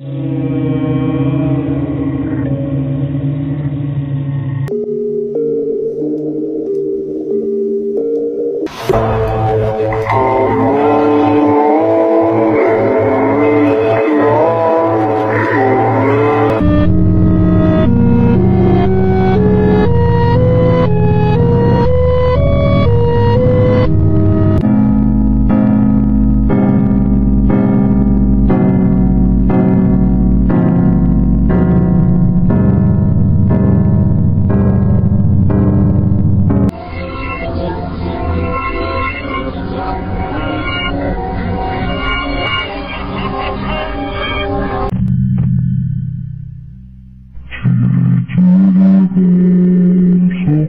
you.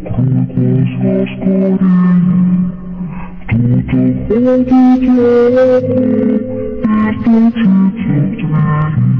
Thank you.